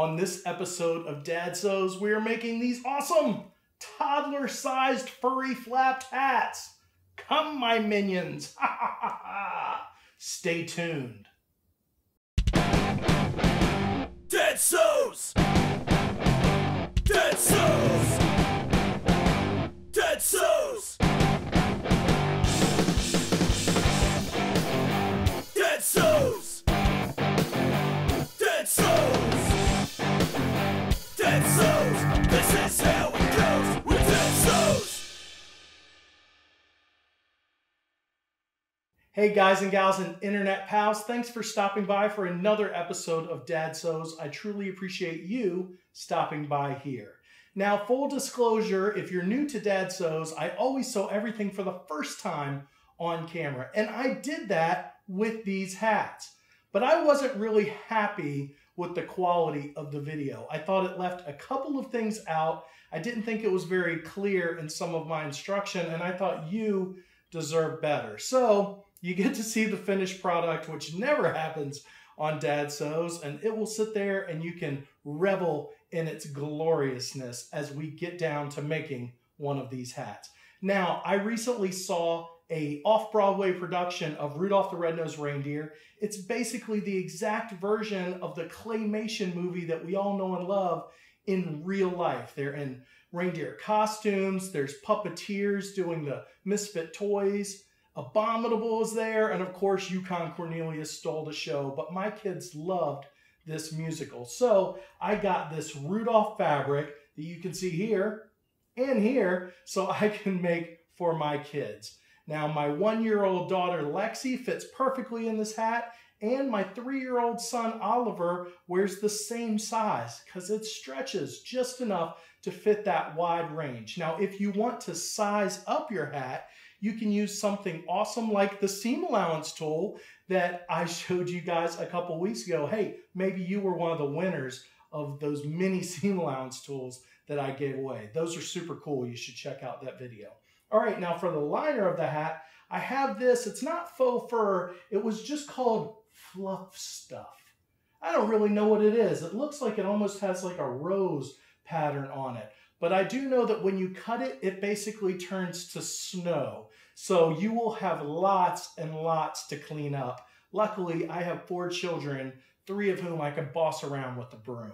On this episode of Dad Sews, we are making these awesome toddler-sized furry flapped hats. Come, my minions! Stay tuned. Dad Sews! Dad Sews! Hey guys and gals and internet pals, thanks for stopping by for another episode of Dad Sews. I truly appreciate you stopping by here. Now, full disclosure, if you're new to Dad Sews, I always sew everything for the first time on camera. And I did that with these hats. But I wasn't really happy with the quality of the video. I thought it left a couple of things out. I didn't think it was very clear in some of my instruction, and I thought you deserve better. So you get to see the finished product, which never happens on Dad Sews, and it will sit there and you can revel in its gloriousness as we get down to making one of these hats. Now, I recently saw a off-Broadway production of Rudolph the Red-Nosed Reindeer. It's basically the exact version of the claymation movie that we all know and love in real life. They're in reindeer costumes, there's puppeteers doing the misfit toys, Abominable is there, and of course Yukon Cornelius stole the show, but my kids loved this musical. So I got this Rudolph fabric that you can see here and here so I can make for my kids. Now my one-year-old daughter Lexi fits perfectly in this hat and my three-year-old son Oliver wears the same size because it stretches just enough to fit that wide range. Now if you want to size up your hat, you can use something awesome like the seam allowance tool that I showed you guys a couple weeks ago. Hey, maybe you were one of the winners of those mini seam allowance tools that I gave away. Those are super cool. You should check out that video. All right, now for the liner of the hat, I have this. It's not faux fur. It was just called fluff stuff. I don't really know what it is. It looks like it almost has like a rose pattern on it. But I do know that when you cut it, it basically turns to snow. So you will have lots and lots to clean up. Luckily, I have four children, three of whom I can boss around with the broom.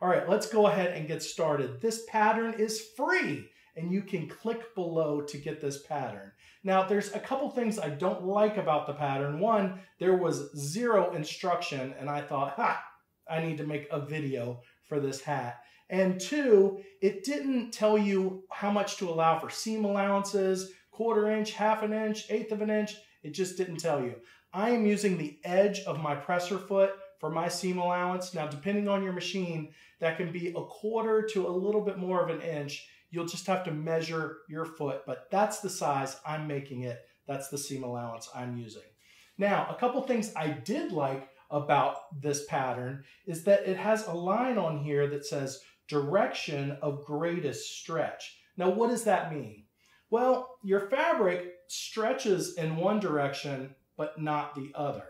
All right, let's go ahead and get started. This pattern is free and you can click below to get this pattern. Now, there's a couple things I don't like about the pattern. One, there was zero instruction and I thought, ha, I need to make a video for this hat. And two, it didn't tell you how much to allow for seam allowances, quarter inch, half an inch, eighth of an inch. It just didn't tell you. I am using the edge of my presser foot for my seam allowance. Now, depending on your machine, that can be a quarter to a little bit more of an inch. You'll just have to measure your foot, but that's the size I'm making it. That's the seam allowance I'm using. Now, a couple things I did like about this pattern is that it has a line on here that says direction of greatest stretch. Now, what does that mean? Well, your fabric stretches in one direction, but not the other.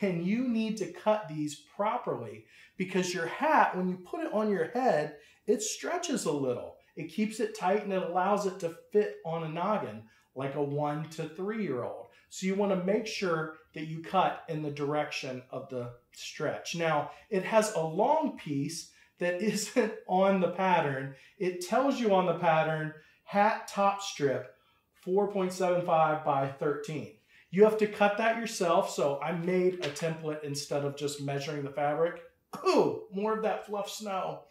And you need to cut these properly because your hat, when you put it on your head, it stretches a little. It keeps it tight and it allows it to fit on a noggin like a one to three year old. So you want to make sure that you cut in the direction of the stretch. Now, it has a long piece that isn't on the pattern. It tells you on the pattern hat top strip 4.75 by 13. You have to cut that yourself, so I made a template instead of just measuring the fabric. Ooh, more of that fluff snow.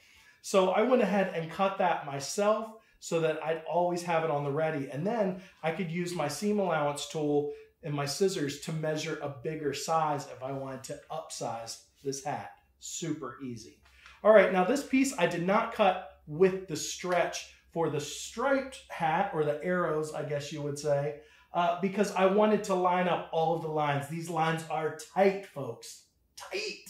So I went ahead and cut that myself so that I'd always have it on the ready. And then I could use my seam allowance tool and my scissors to measure a bigger size if I wanted to upsize this hat. Super easy. All right, now this piece I did not cut with the stretch for the striped hat, or the arrows, I guess you would say, uh, because I wanted to line up all of the lines. These lines are tight, folks, tight.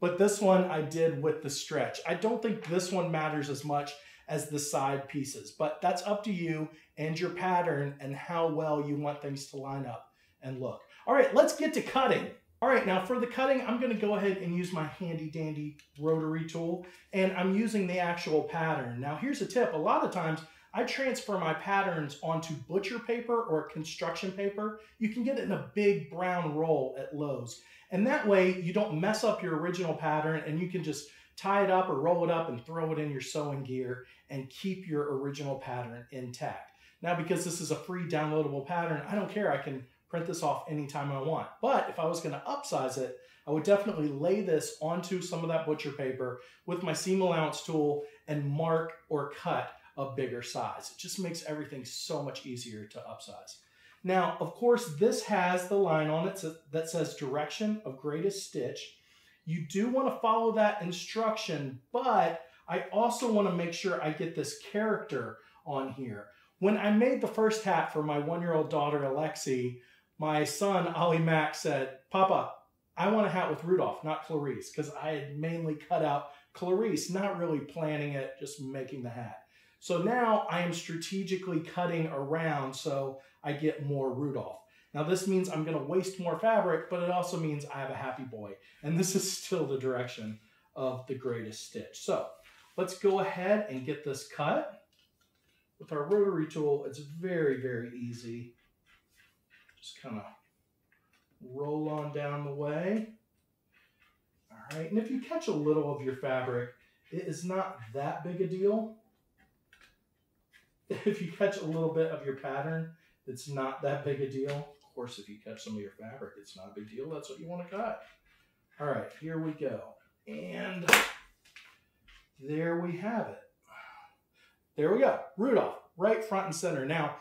But this one I did with the stretch. I don't think this one matters as much as the side pieces, but that's up to you and your pattern and how well you want things to line up and look. All right, let's get to cutting. All right, now for the cutting, I'm gonna go ahead and use my handy dandy rotary tool and I'm using the actual pattern. Now here's a tip, a lot of times I transfer my patterns onto butcher paper or construction paper. You can get it in a big brown roll at Lowe's. And that way you don't mess up your original pattern and you can just tie it up or roll it up and throw it in your sewing gear and keep your original pattern intact. Now, because this is a free downloadable pattern, I don't care. I can print this off anytime I want. But if I was gonna upsize it, I would definitely lay this onto some of that butcher paper with my seam allowance tool and mark or cut a bigger size. It just makes everything so much easier to upsize. Now, of course, this has the line on it that says direction of greatest stitch. You do want to follow that instruction, but I also want to make sure I get this character on here. When I made the first hat for my one-year-old daughter, Alexi, my son, Ollie Mack, said, Papa, I want a hat with Rudolph, not Clarice, because I had mainly cut out Clarice, not really planning it, just making the hat. So now I am strategically cutting around so I get more Rudolph. Now this means I'm gonna waste more fabric, but it also means I have a happy boy. And this is still the direction of the greatest stitch. So let's go ahead and get this cut. With our rotary tool, it's very, very easy. Just kind of roll on down the way. All right, and if you catch a little of your fabric, it is not that big a deal. If you catch a little bit of your pattern, it's not that big a deal. Of course, if you catch some of your fabric, it's not a big deal. That's what you want to cut. All right, here we go. And there we have it. There we go. Rudolph, right front and center. Now,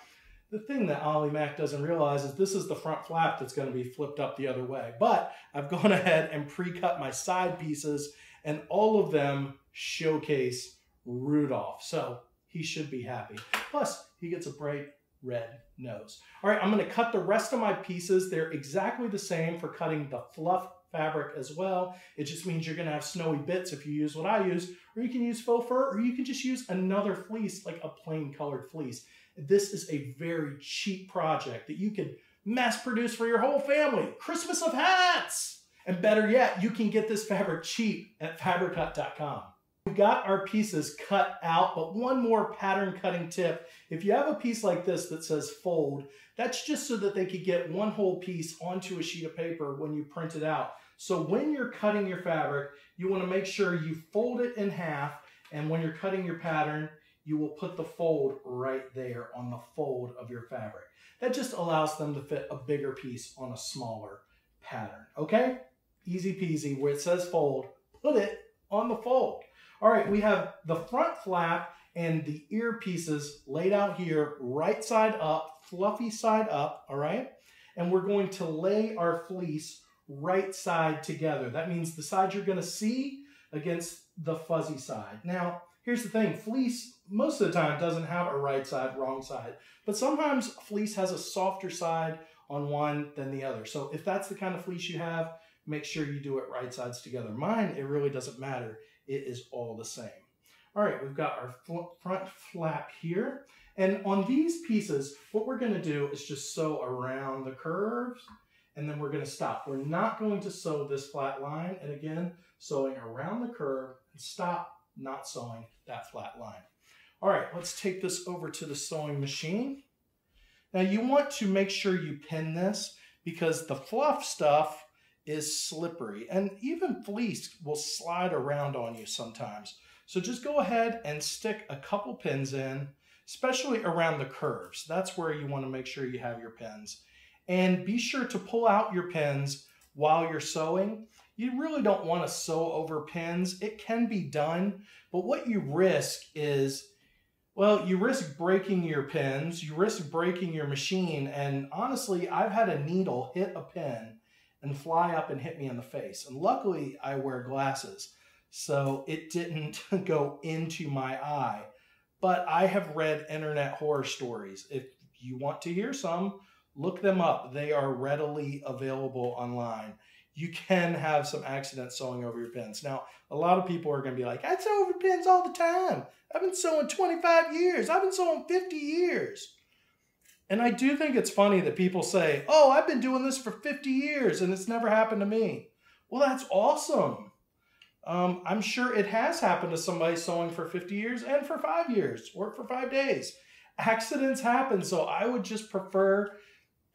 the thing that Ollie Mack doesn't realize is this is the front flap that's going to be flipped up the other way. But I've gone ahead and pre-cut my side pieces and all of them showcase Rudolph. So he should be happy. Plus, he gets a bright red nose. All right, I'm gonna cut the rest of my pieces. They're exactly the same for cutting the fluff fabric as well. It just means you're gonna have snowy bits if you use what I use, or you can use faux fur, or you can just use another fleece, like a plain colored fleece. This is a very cheap project that you can mass produce for your whole family. Christmas of hats! And better yet, you can get this fabric cheap at fabrichut.com. We've got our pieces cut out, but one more pattern cutting tip. If you have a piece like this that says fold, that's just so that they could get one whole piece onto a sheet of paper when you print it out. So when you're cutting your fabric, you wanna make sure you fold it in half, and when you're cutting your pattern, you will put the fold right there on the fold of your fabric. That just allows them to fit a bigger piece on a smaller pattern, okay? Easy peasy, where it says fold, put it on the fold. All right, we have the front flap and the ear pieces laid out here, right side up, fluffy side up, all right? And we're going to lay our fleece right side together. That means the side you're gonna see against the fuzzy side. Now, here's the thing, fleece most of the time doesn't have a right side, wrong side, but sometimes fleece has a softer side on one than the other. So if that's the kind of fleece you have, make sure you do it right sides together. Mine, it really doesn't matter it is all the same. All right, we've got our front flap here. And on these pieces, what we're gonna do is just sew around the curves and then we're gonna stop. We're not going to sew this flat line. And again, sewing around the curve and stop, not sewing that flat line. All right, let's take this over to the sewing machine. Now you want to make sure you pin this because the fluff stuff is slippery and even fleece will slide around on you sometimes. So just go ahead and stick a couple pins in, especially around the curves. That's where you want to make sure you have your pins. And be sure to pull out your pins while you're sewing. You really don't want to sew over pins. It can be done, but what you risk is, well, you risk breaking your pins, you risk breaking your machine, and honestly, I've had a needle hit a pin and fly up and hit me in the face. And luckily, I wear glasses, so it didn't go into my eye. But I have read internet horror stories. If you want to hear some, look them up. They are readily available online. You can have some accidents sewing over your pins. Now, a lot of people are going to be like, I sew over pins all the time. I've been sewing 25 years. I've been sewing 50 years. And I do think it's funny that people say, oh, I've been doing this for 50 years and it's never happened to me. Well, that's awesome. Um, I'm sure it has happened to somebody sewing for 50 years and for five years or for five days. Accidents happen, so I would just prefer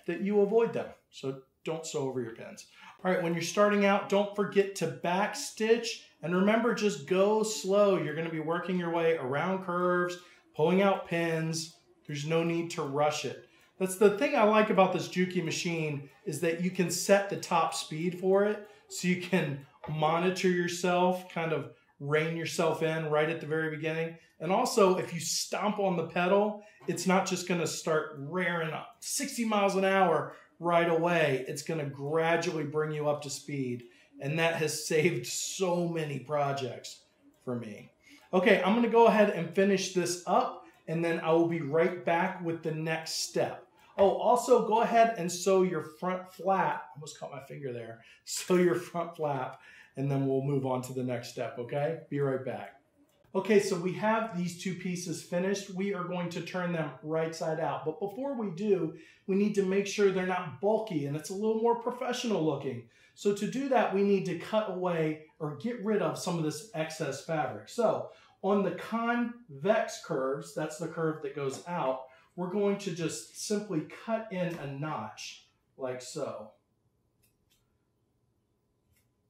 that you avoid them. So don't sew over your pins. All right, when you're starting out, don't forget to back stitch. And remember, just go slow. You're gonna be working your way around curves, pulling out pins. There's no need to rush it. That's the thing I like about this Juki machine is that you can set the top speed for it. So you can monitor yourself, kind of rein yourself in right at the very beginning. And also, if you stomp on the pedal, it's not just going to start raring up 60 miles an hour right away. It's going to gradually bring you up to speed. And that has saved so many projects for me. Okay, I'm going to go ahead and finish this up, and then I will be right back with the next step. Oh, also go ahead and sew your front flap. Almost caught my finger there. Sew your front flap, and then we'll move on to the next step, okay? Be right back. Okay, so we have these two pieces finished. We are going to turn them right side out. But before we do, we need to make sure they're not bulky and it's a little more professional looking. So to do that, we need to cut away or get rid of some of this excess fabric. So on the convex curves, that's the curve that goes out, we're going to just simply cut in a notch like so.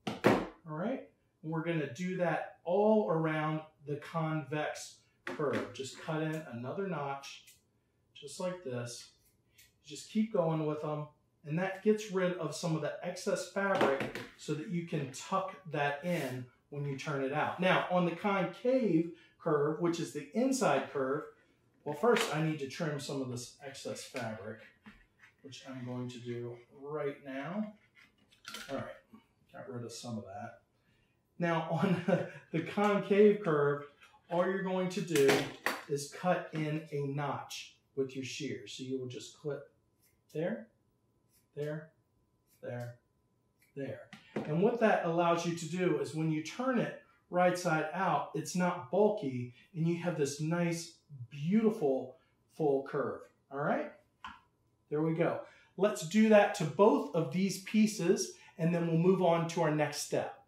All right, we're going to do that all around the convex curve. Just cut in another notch, just like this. Just keep going with them, and that gets rid of some of the excess fabric so that you can tuck that in when you turn it out. Now, on the concave curve, which is the inside curve, well, first I need to trim some of this excess fabric, which I'm going to do right now. All right, got rid of some of that. Now on the concave curve, all you're going to do is cut in a notch with your shears. So you will just clip there, there, there, there. And what that allows you to do is when you turn it right side out, it's not bulky and you have this nice, beautiful full curve. All right, there we go. Let's do that to both of these pieces and then we'll move on to our next step.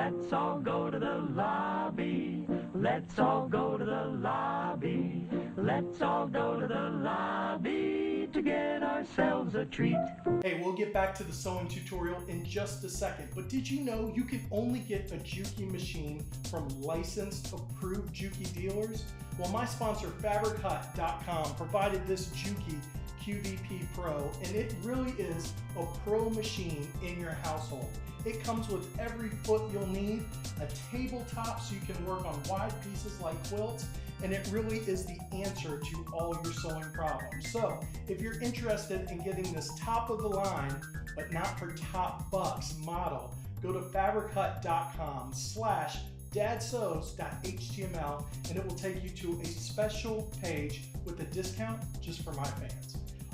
Let's all go to the lobby. Let's all go to the lobby. Let's all go to the lobby to get ourselves a treat. Hey, we'll get back to the sewing tutorial in just a second, but did you know you can only get a Juki machine from licensed, approved Juki dealers? Well, my sponsor, FabricHut.com, provided this Juki QVP Pro, and it really is a pro machine in your household. It comes with every foot you'll need, a tabletop so you can work on wide pieces like quilts, and it really is the answer to all your sewing problems. So, if you're interested in getting this top of the line, but not for top bucks model, go to fabrichut.com slash dadsews.html and it will take you to a special page with a discount just for my fans.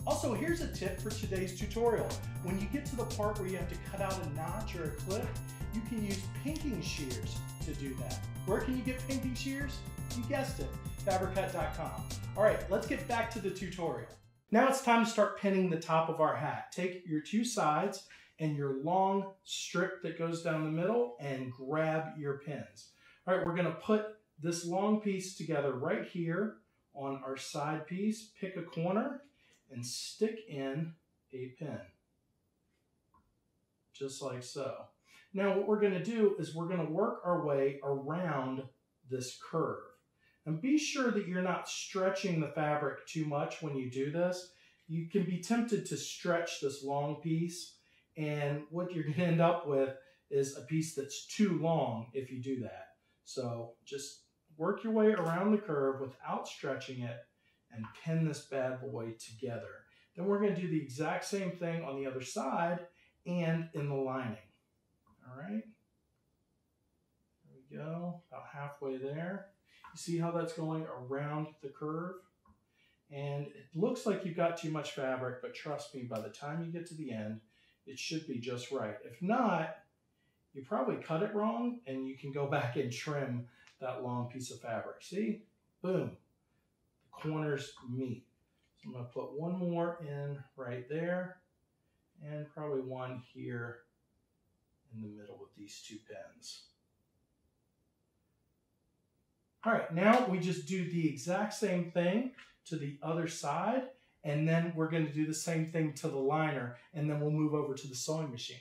Also, here's a tip for today's tutorial. When you get to the part where you have to cut out a notch or a clip, you can use pinking shears to do that. Where can you get pinking shears? You guessed it, fabrichut.com. All right, let's get back to the tutorial. Now it's time to start pinning the top of our hat. Take your two sides and your long strip that goes down the middle and grab your pins. All right, we're gonna put this long piece together right here on our side piece. Pick a corner and stick in a pin, just like so. Now what we're gonna do is we're gonna work our way around this curve. And be sure that you're not stretching the fabric too much when you do this. You can be tempted to stretch this long piece and what you're gonna end up with is a piece that's too long if you do that. So just work your way around the curve without stretching it and pin this bad boy together. Then we're going to do the exact same thing on the other side and in the lining. All right. There we go, about halfway there. You see how that's going around the curve? And it looks like you've got too much fabric, but trust me, by the time you get to the end, it should be just right. If not, you probably cut it wrong and you can go back and trim that long piece of fabric. See? Boom corners meet. I'm going to put one more in right there and probably one here in the middle with these two pins. All right, now we just do the exact same thing to the other side, and then we're gonna do the same thing to the liner, and then we'll move over to the sewing machine.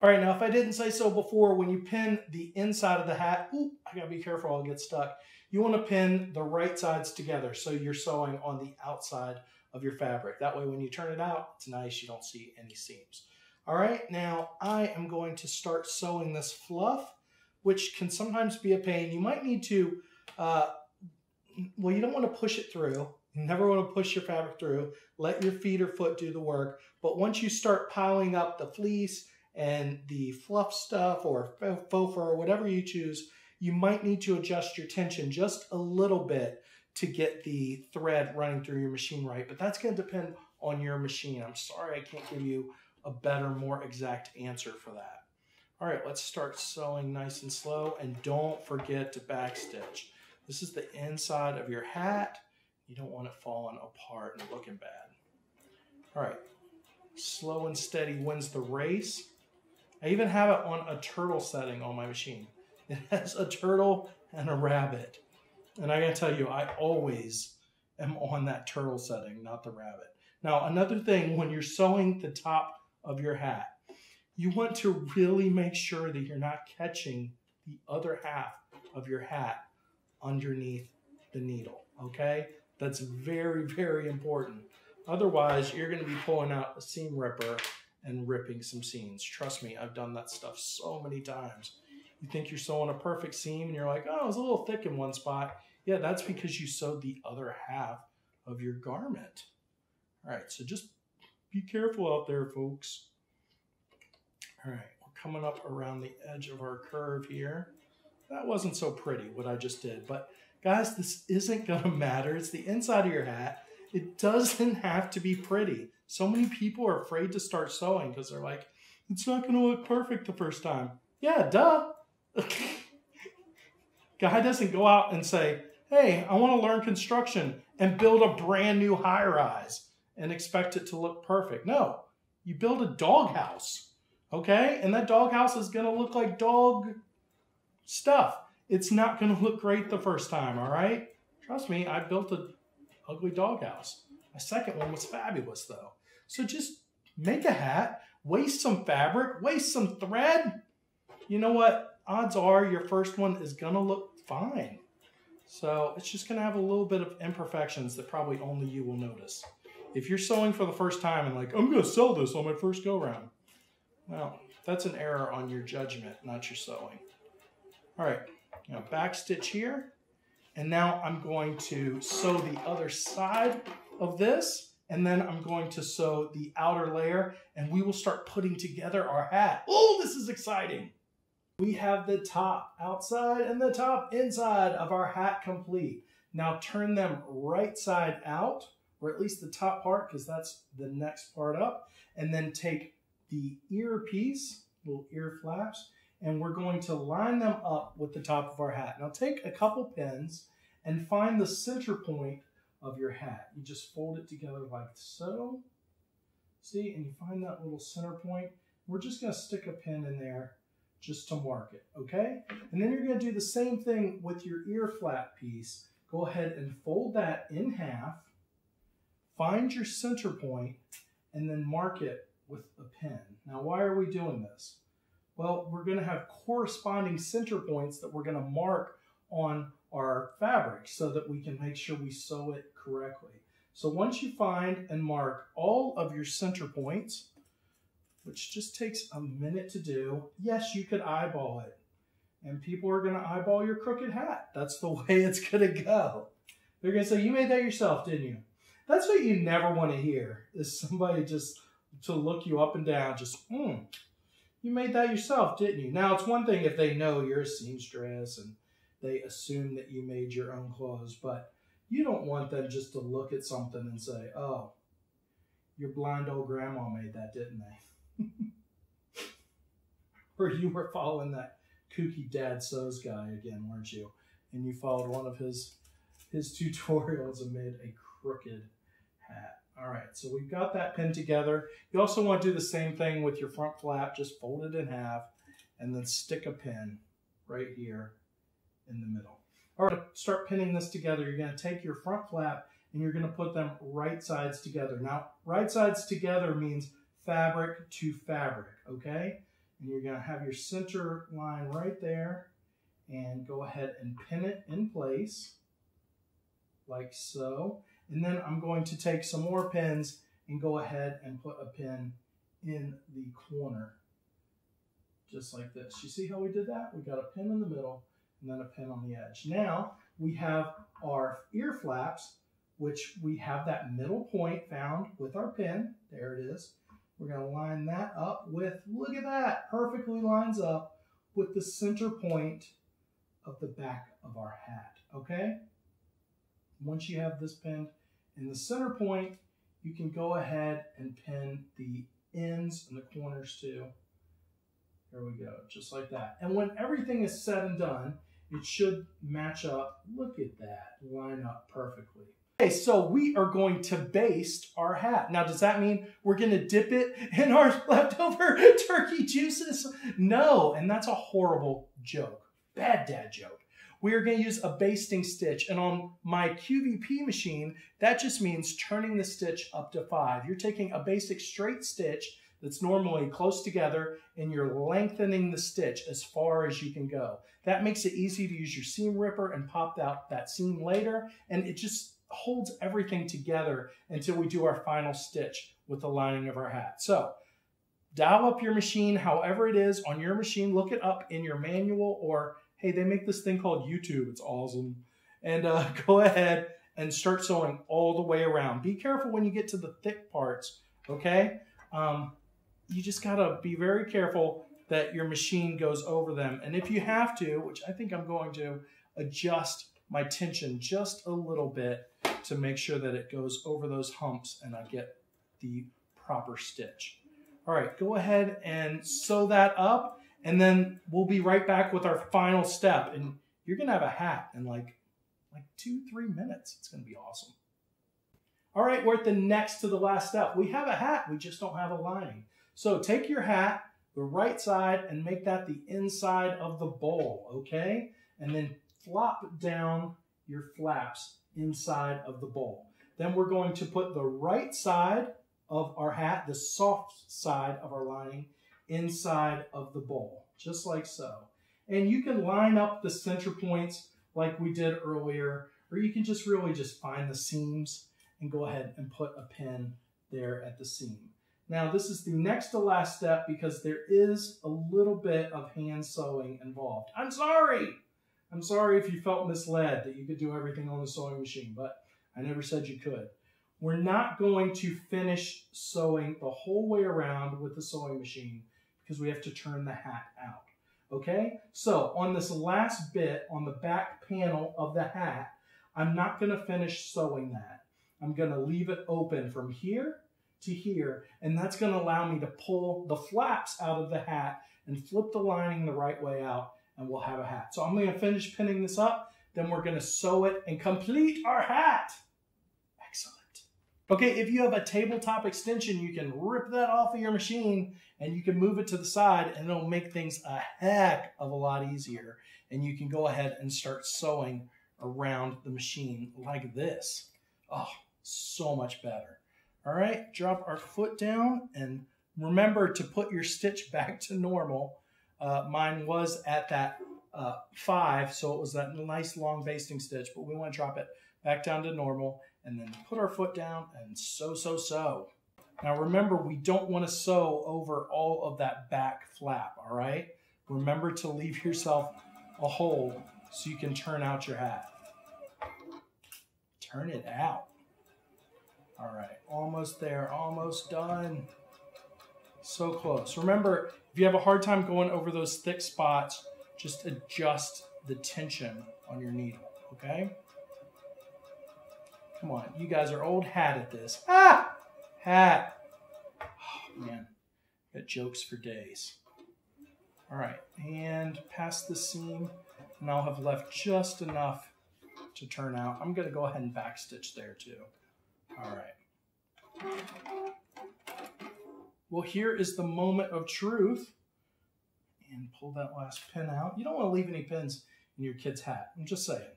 All right, now if I didn't say so before, when you pin the inside of the hat, I gotta be careful, I'll get stuck. You wanna pin the right sides together so you're sewing on the outside of your fabric. That way when you turn it out, it's nice, you don't see any seams. All right, now I am going to start sewing this fluff, which can sometimes be a pain. You might need to, uh, well, you don't want to push it through. You never want to push your fabric through. Let your feet or foot do the work. But once you start piling up the fleece and the fluff stuff or faux fur or whatever you choose, you might need to adjust your tension just a little bit to get the thread running through your machine right. But that's going to depend on your machine. I'm sorry I can't give you a better, more exact answer for that. All right, let's start sewing nice and slow and don't forget to backstitch. This is the inside of your hat. You don't want it falling apart and looking bad. All right, slow and steady wins the race. I even have it on a turtle setting on my machine. It has a turtle and a rabbit. And I gotta tell you, I always am on that turtle setting, not the rabbit. Now, another thing, when you're sewing the top of your hat. You want to really make sure that you're not catching the other half of your hat underneath the needle, okay? That's very, very important. Otherwise, you're going to be pulling out a seam ripper and ripping some seams. Trust me, I've done that stuff so many times. You think you're sewing a perfect seam and you're like, oh, it's a little thick in one spot. Yeah, that's because you sewed the other half of your garment. All right, so just be careful out there, folks. All right, we're coming up around the edge of our curve here. That wasn't so pretty, what I just did. But guys, this isn't to matter. It's the inside of your hat. It doesn't have to be pretty. So many people are afraid to start sewing because they're like, it's not to look perfect the first time. Yeah, duh. Guy doesn't go out and say, hey, I want to learn construction and build a brand new high rise and expect it to look perfect. No, you build a doghouse, okay? And that doghouse is going to look like dog stuff. It's not going to look great the first time, all right? Trust me, I built a ugly doghouse. My second one was fabulous though. So just make a hat, waste some fabric, waste some thread. You know what? Odds are your first one is going to look fine. So it's just going to have a little bit of imperfections that probably only you will notice. If you're sewing for the first time and like, I'm going to sell this on my first go round, well, that's an error on your judgment, not your sewing. All right, now back stitch here. And now I'm going to sew the other side of this, and then I'm going to sew the outer layer, and we will start putting together our hat. Oh, this is exciting. We have the top outside and the top inside of our hat complete. Now turn them right side out or at least the top part, because that's the next part up. And then take the ear piece, little ear flaps, and we're going to line them up with the top of our hat. Now take a couple pins and find the center point of your hat. You just fold it together like so. See, and you find that little center point. We're just gonna stick a pin in there just to mark it, okay? And then you're gonna do the same thing with your ear flap piece. Go ahead and fold that in half Find your center point and then mark it with a pen. Now, why are we doing this? Well, we're to have corresponding center points that we're to mark on our fabric so that we can make sure we sew it correctly. So once you find and mark all of your center points, which just takes a minute to do, yes, you could eyeball it. And people are going to eyeball your crooked hat. That's the way it's going to go. They're going to say, you made that yourself, didn't you? That's what you never want to hear is somebody just to look you up and down, just, hmm, you made that yourself, didn't you? Now, it's one thing if they know you're a seamstress and they assume that you made your own clothes, but you don't want them just to look at something and say, oh, your blind old grandma made that, didn't they? or you were following that kooky dad sews guy again, weren't you? And you followed one of his his tutorials and made a crooked hat. All right, so we've got that pinned together. You also want to do the same thing with your front flap, just fold it in half and then stick a pin right here in the middle. All right, start pinning this together. You're gonna take your front flap and you're gonna put them right sides together. Now, right sides together means fabric to fabric, okay? And you're gonna have your center line right there and go ahead and pin it in place like so. And then I'm going to take some more pins and go ahead and put a pin in the corner, just like this. You see how we did that? We got a pin in the middle and then a pin on the edge. Now we have our ear flaps, which we have that middle point found with our pin. There it is. We're going to line that up with, look at that, perfectly lines up with the center point of the back of our hat, okay? Once you have this pinned in the center point, you can go ahead and pin the ends and the corners too. There we go, just like that. And when everything is said and done, it should match up. Look at that, line up perfectly. Okay, so we are going to baste our hat. Now, does that mean we're going to dip it in our leftover turkey juices? No, and that's a horrible joke. Bad dad joke we are going to use a basting stitch. And on my QVP machine, that just means turning the stitch up to five. You're taking a basic straight stitch that's normally close together and you're lengthening the stitch as far as you can go. That makes it easy to use your seam ripper and pop out that seam later. And it just holds everything together until we do our final stitch with the lining of our hat. So dial up your machine, however it is on your machine, look it up in your manual or hey, they make this thing called YouTube. It's awesome. And uh, go ahead and start sewing all the way around. Be careful when you get to the thick parts, okay? Um, you just gotta be very careful that your machine goes over them. And if you have to, which I think I'm going to, adjust my tension just a little bit to make sure that it goes over those humps and I get the proper stitch. All right, go ahead and sew that up and then we'll be right back with our final step. And you're to have a hat in like, like two, three minutes. It's to be awesome. All right, we're at the next to the last step. We have a hat, we just don't have a lining. So take your hat, the right side, and make that the inside of the bowl, okay? And then flop down your flaps inside of the bowl. Then we're going to put the right side of our hat, the soft side of our lining, inside of the bowl, just like so. And you can line up the center points like we did earlier, or you can just really just find the seams and go ahead and put a pin there at the seam. Now this is the next to last step because there is a little bit of hand sewing involved. I'm sorry. I'm sorry if you felt misled that you could do everything on the sewing machine, but I never said you could. We're not going to finish sewing the whole way around with the sewing machine because we have to turn the hat out. Okay, so on this last bit on the back panel of the hat, I'm not going to finish sewing that. I'm going to leave it open from here to here, and that's going to allow me to pull the flaps out of the hat and flip the lining the right way out, and we'll have a hat. So I'm going to finish pinning this up, then we're going to sew it and complete our hat. Excellent. Okay, if you have a tabletop extension, you can rip that off of your machine and you can move it to the side and it'll make things a heck of a lot easier. And you can go ahead and start sewing around the machine like this. Oh, so much better. All right, drop our foot down and remember to put your stitch back to normal. Uh, mine was at that uh, five, so it was that nice long basting stitch, but we want to drop it back down to normal and then put our foot down and sew, sew, sew. Now remember, we don't want to sew over all of that back flap, all right? Remember to leave yourself a hole so you can turn out your hat. Turn it out. All right, almost there, almost done. So close. Remember, if you have a hard time going over those thick spots, just adjust the tension on your needle, okay? Come on, you guys are old hat at this. Ah! Hat. Oh, man, got jokes for days. All right, and past the seam, and I'll have left just enough to turn out. I'm gonna go ahead and backstitch there too. All right. Well, here is the moment of truth. And pull that last pin out. You don't want to leave any pins in your kid's hat. I'm just saying.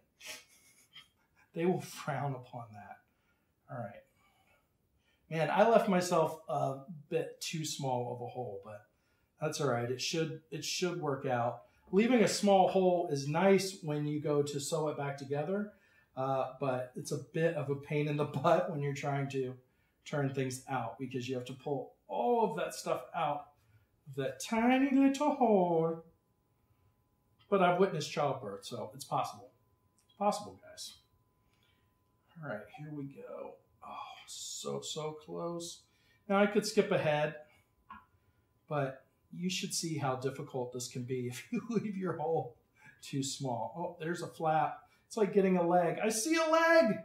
They will frown upon that. All right. Man, I left myself a bit too small of a hole, but that's all right. It should it should work out. Leaving a small hole is nice when you go to sew it back together, uh, but it's a bit of a pain in the butt when you're trying to turn things out because you have to pull all of that stuff out of that tiny little hole. But I've witnessed childbirth, so it's possible. It's possible, guys. All right, here we go. Oh, so, so close. Now I could skip ahead, but you should see how difficult this can be if you leave your hole too small. Oh, there's a flap. It's like getting a leg. I see a leg.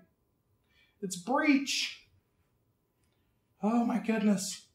It's breech. Oh my goodness.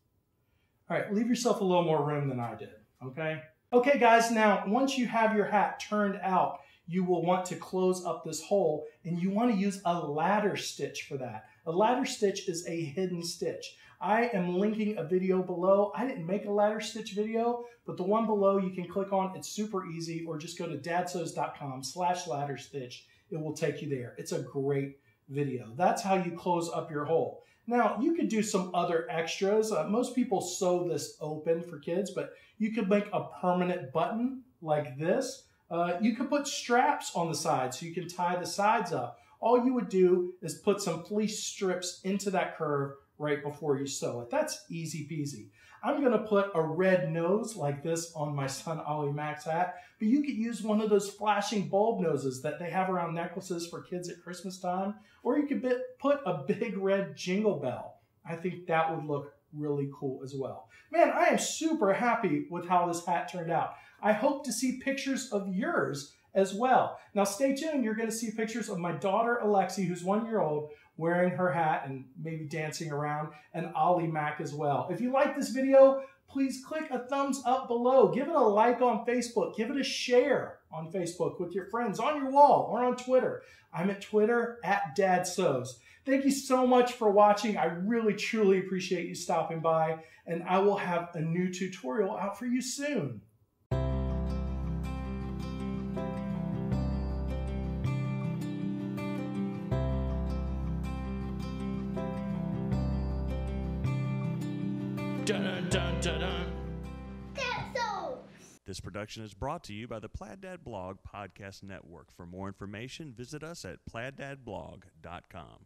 All right, leave yourself a little more room than I did, okay? Okay, guys, now once you have your hat turned out, you will want to close up this hole and you want to use a ladder stitch for that. A ladder stitch is a hidden stitch. I am linking a video below. I didn't make a ladder stitch video, but the one below you can click on. It's super easy or just go to dadsews.com slash ladder stitch. It will take you there. It's a great video. That's how you close up your hole. Now, you could do some other extras. Uh, most people sew this open for kids, but you could make a permanent button like this. Uh, you could put straps on the sides so you can tie the sides up. All you would do is put some fleece strips into that curve right before you sew it. That's easy peasy. I'm going to put a red nose like this on my son Ollie Mac's hat, but you could use one of those flashing bulb noses that they have around necklaces for kids at Christmas time, or you could put a big red jingle bell. I think that would look really cool as well. Man, I am super happy with how this hat turned out. I hope to see pictures of yours as well. Now stay tuned, you're to see pictures of my daughter Alexi, who's one year old, wearing her hat and maybe dancing around, and Ollie Mac as well. If you like this video, please click a thumbs up below. Give it a like on Facebook. Give it a share on Facebook with your friends, on your wall, or on Twitter. I'm at Twitter, at Dad Sews. Thank you so much for watching. I really, truly appreciate you stopping by, and I will have a new tutorial out for you soon. This production is brought to you by the Plaid Dad Blog Podcast Network. For more information, visit us at plaiddadblog.com.